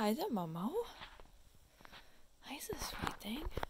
Either, Momo. Hi, this sweet thing.